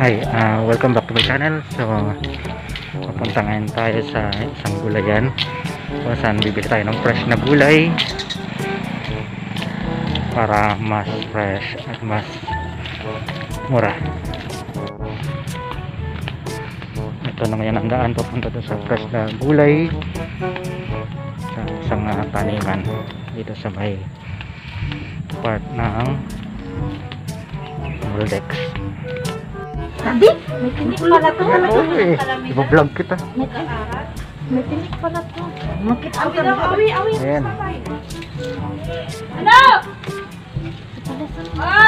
Hi, uh, welcome back to my channel. So, papunta ngayon tayo sa isang gulayan kung saan bibili tayo ng fresh na gulay para mas fresh at mas mura. Ito na ngayon ang daan papunta doon sa fresh na gulay sa isang uh, taniman dito sa may part ng Moldex. Sabi, may tinik pala to. Oo eh, ibablog kita. May tinik pala to. Makit ang Awi daw, awi, awi. Ayan. Ano? Oh!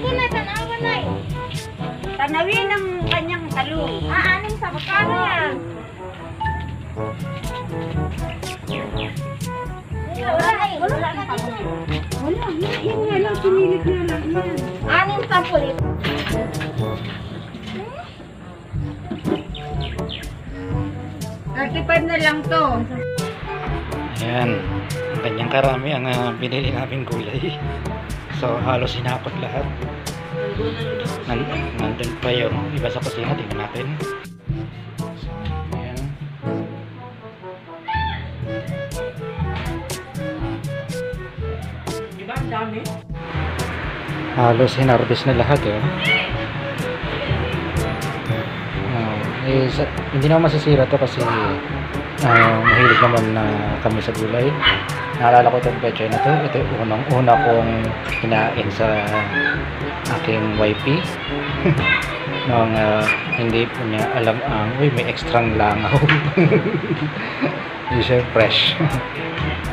Na, tanawa na eh. Tanawin ang kanyang talong. Ah, anim sa magkano yan? Wala eh. Wala na dito. Wala, yan, yan nga lang, pinilit nga lang yan. Anim sa pulit. Thirty-five na lang to. Ayan. Ganyang karami ang uh, binili namin gulay. So, halos hinapot lahat. Nan nandun pa yung iba sa kusina. Tingnan natin. Ayan. Diba ang dami? Halos hinarvest na lahat eh. Eh, hindi naman masisira to kasi ah, mahilig naman na kami sa gulay. Naalala ko itong pecha na to. Ito yung unang-una kong kinain sa aking YP. Nung ah, hindi po niya alam ang, uy, may extrang langaw. Hindi siya fresh.